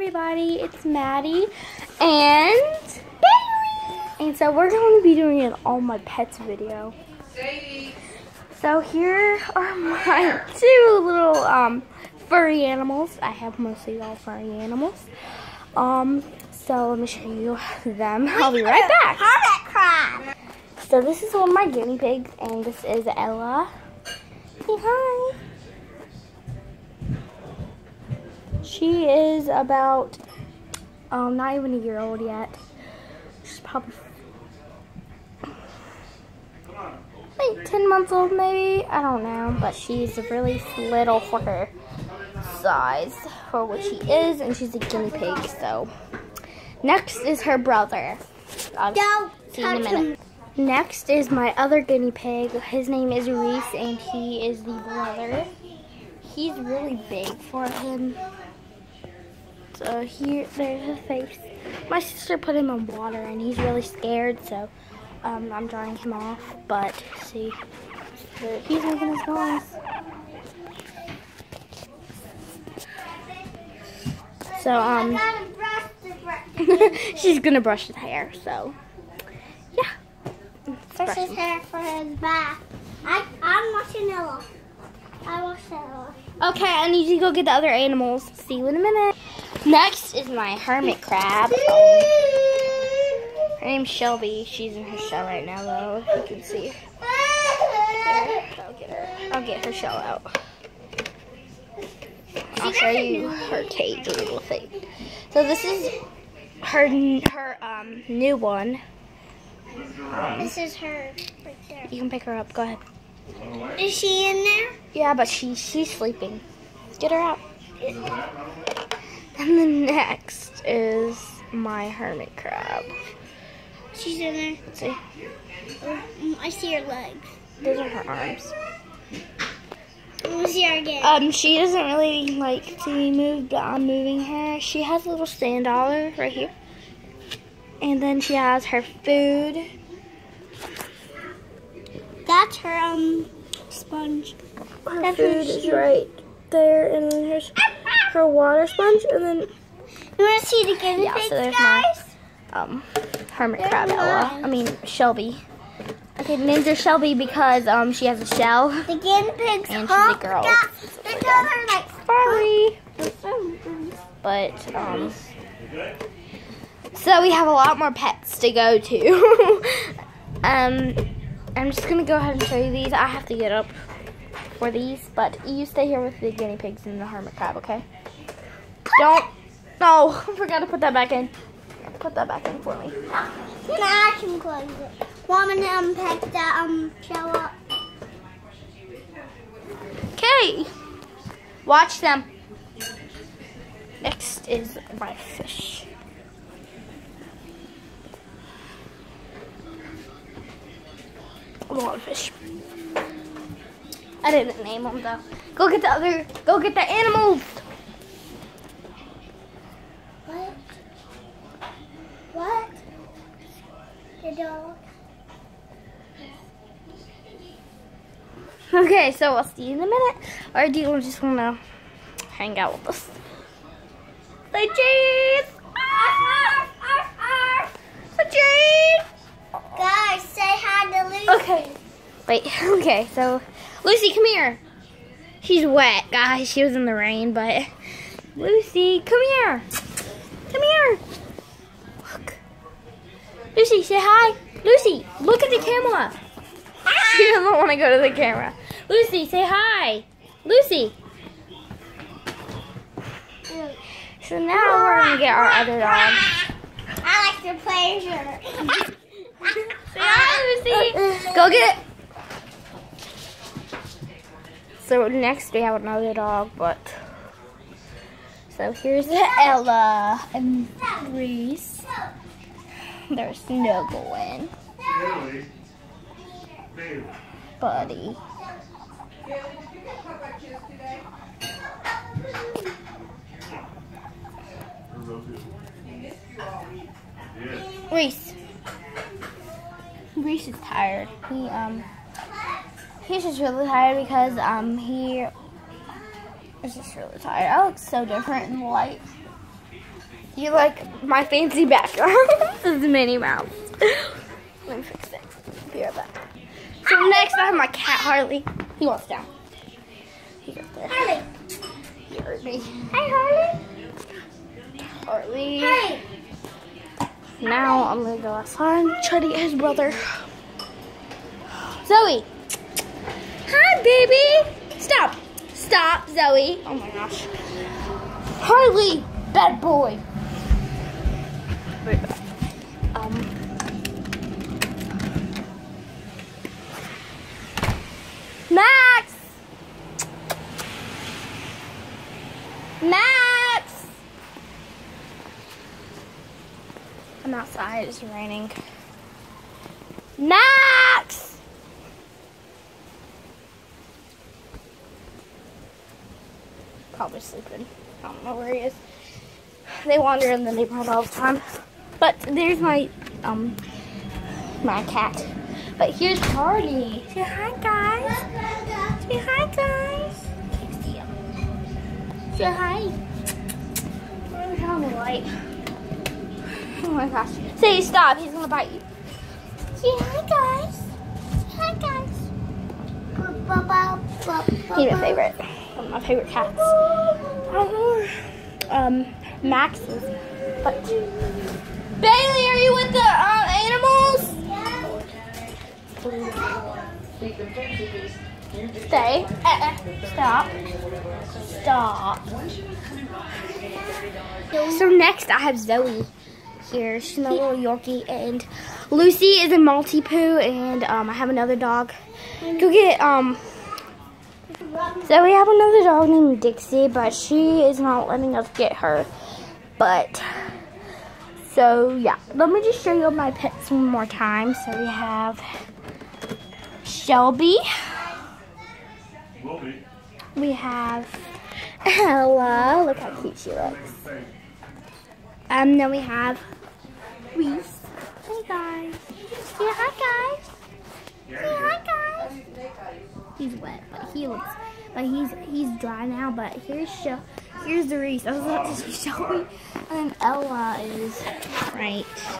everybody, it's Maddie and Bailey. And so we're going to be doing an all my pets video. So here are my two little um, furry animals. I have mostly all furry animals. Um, so let me show you them. I'll be right back. So this is one of my guinea pigs, and this is Ella. Say hi. She is about, um, not even a year old yet. She's probably like 10 months old maybe. I don't know, but she's really little for her size for what she is, and she's a guinea pig, so. Next is her brother. I'll see in a minute. Next is my other guinea pig. His name is Reese, and he is the brother. He's really big for him. So here, there's his face. My sister put him in water, and he's really scared, so um, I'm drying him off. But see, so he's making his noise. So um, gotta brush the brush. she's gonna brush his hair. So yeah. Brush Brush his hair for his bath. I, I'm watching Ella. I Ella. Okay, I need you to go get the other animals. See you in a minute. Next is my hermit crab. Her name's Shelby. She's in her shell right now, though. You can see. I'll get her. I'll get her shell out. I'll show you her cage little thing. So this is her her um new one. This is her right there. You can pick her up. Go ahead. Is she in there? Yeah, but she she's sleeping. Get her out. And the next is my hermit crab. She's in there. Let's see. Mm, I see her legs. Those are her arms. Me see her again. Um, she doesn't really like to be moved, but I'm moving her. She has a little sand dollar right here. And then she has her food. That's her um sponge. Her That's food her is right there, and then here's her water sponge, and then You want to see the guinea Yeah, so pigs, there's my- um, hermit They're crab Ella. I mean Shelby. Okay, named her Shelby because um she has a shell. The guinea pigs. And she's a girl. Yeah, They tell her like. Sorry. But um so we have a lot more pets to go to. um I'm just gonna go ahead and show you these. I have to get up for these, but you stay here with the guinea pigs and the hermit crab, okay? Don't no, I forgot to put that back in. Put that back in for me. Now I can close it. Want me to um, pick the um shell up? Okay. Watch them. Next is my fish. A lot of fish. I didn't name them though. Go get the other. Go get the animals. What? What? The dog. Okay, so I'll see you in a minute. Or do you just want to hang out with us? Say cheese. Say cheese. Guys, say hi to Lucy. Okay. Wait, okay, so Lucy, come here. She's wet, guys. She was in the rain, but Lucy, come here. Come here. Look. Lucy, say hi. Lucy, look at the camera. She doesn't want to go to the camera. Lucy, say hi. Lucy. So now we're going to get our other dog. I like the pleasure. Say hi, Lucy. Go get. So next we have another dog, but so here's Ella and Reese. They're snuggling, buddy. Reese. Reese is tired. He um he's just really tired because um he is just really tired. I look so different in the light. You like my fancy background? this is Minnie Mouse. Let me fix it. Be right back. So next I have my cat Harley. He wants down. He's up there. Harley. He heard me. Hey, Harley. Harley. Hey. Now I'm gonna go outside and try to get his brother. Zoe. Baby. Stop. Stop, Zoe. Oh my gosh. Harley, bad boy. Wait, Um. Max. Max. I'm outside. It's raining. Max. Probably sleeping. I don't know where he is. They wander in the neighborhood all the time. But there's my um my cat. But here's Hardy. Say hi guys. Say hi guys. Can't see him. Say hi. I'm on the light. Oh my gosh. Say stop, he's gonna bite you. Say hi guys. Say hi guys. He's my favorite. One of my favorite cats. I don't know. Um, Max's. But Bailey, are you with the uh, animals? Stay. Uh-uh. Stop. Stop. So next I have Zoe here. She's my little Yorkie, and Lucy is a Maltipoo, and um, I have another dog. Go get um. So we have another dog named Dixie, but she is not letting us get her. But so yeah, let me just show you my pets one more time. So we have Shelby. Be. We have Ella. Look how cute she looks. Um, then we have Reese. Hey guys. Say hi guys. Say hi guys. He's wet, but he looks, but he's he's dry now. But here's Shel, here's the Reese. I was about to say Shelby, and Ella is right